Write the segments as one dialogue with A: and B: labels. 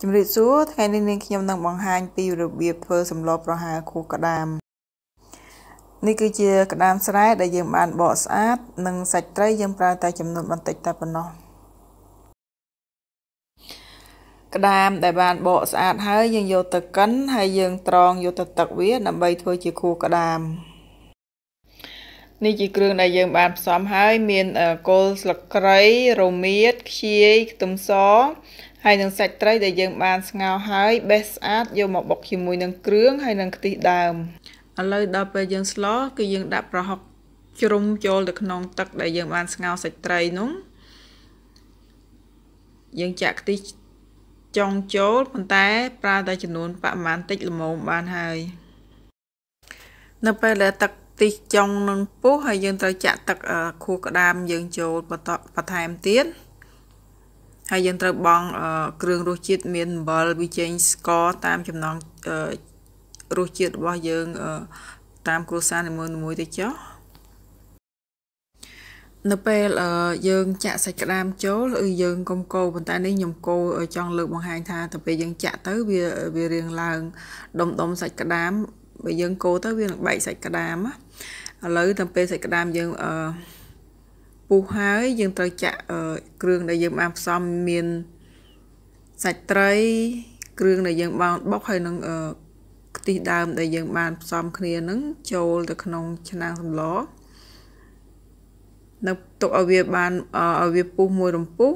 A: ជំរាបសួរថ្ងៃនេះនាងខ្ញុំនឹងបង្ហាញពីរបៀបធ្វើសម្លប្រហើរខួក្តាមនេះគឺជាក្តាមស្រែដែលយើងបានបកស្អាតនិងសាច់ត្រីយើងប្រើតែចំនួនបន្តិចតែប៉ុណ្ណោះក្តាមដែលបានបកស្អាតហើយយើងយកទៅកិនហើយយើងត្រងយកទៅទឹកវាដើម្បីធ្វើជាខួក្តាម នេះជាគ្រឿងដែលយើងបានផ្សំហើយ មានគល់ស្លឹកគ្រៃរមៀតខ្ជាយខ្ទឹមសហើយនឹងសាច់ត្រីដែលយើងបានស្ងោរហើយបេះស្អាតយកមកបុកជាមួយនឹងគ្រឿងហើយនឹងខ្ទិះដើមឥឡូវដល់ពេលយើងស្លគឺយើងដាក់ប្រហុកជ្រុំចូលទៅក្នុងទឹកដែលយើងបានស្ងោរសាច់ត្រីនោះយើងចាក់ខ្ទិះចុងចូលប៉ុន្តែប្រើតែចំនួនប្រមាណតិចល្មមបានហើយ នៅពេលដែលទឹក ខ្ទិះចុងនឹងពុះហើយយើងត្រូវចាក់ទឹកខួរក្តាមយើងចូលបន្តបន្ថែមទៀតហើយយើងត្រូវបង់គ្រឿងរសជាតិមានអំបិលប៊ីចេងស្ករតាមចំណង់រសជាតិរបស់យើងតាមគ្រួសារនីមួយៗទៅចុះនៅពេលយើងចាក់សាច់ក្តាមចូលឬយើងកុំកោប៉ុន្តែនេះខ្ញុំកោចង់លើកបង្ហាញថាទៅពេលយើងចាក់ទៅវាវារៀងឡើងដុំដុំសាច់ក្តាមបើយើងកោទៅវានឹងបែកសាច់ក្តាមណា ឥឡូវទៅពេលសាច់ក្តាមយើងអឺពុះហើយយើងត្រូវចាក់គ្រឿងដែលយើងបានផ្សំមានសាច់ត្រី គ្រឿងដែលយើងបានបុកហើយនឹងខ្ទិះដើមដែលយើងបានផ្សំគ្នានឹងចូលទៅក្នុងឆ្នាំងសម្លនៅទុកឲ្យវាបានឲ្យវាពុះមួយរំពុះ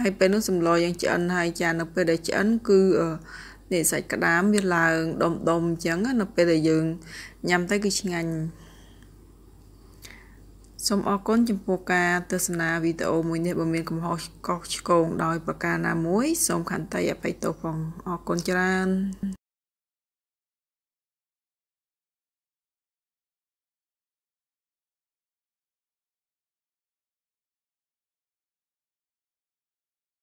A: ហើយពេលនោះសម្លយើងឆ្អិនហើយចានៅពេលដែលឆ្អិនគឺនេះសាច់ក្តាមវាឡើងដុំដុំអញ្ចឹងនៅពេលដែលយើងញ៉ាំទៅគឺឆ្ងាញ់ សូមអរគុណចំពោះការទស្សនាវីដេអូមួយនេះបើមានកំហុសកុសឆ្គងដោយប្រការណាមួយ សូមខន្តីអភ័យទោសផងអរគុណច្រើន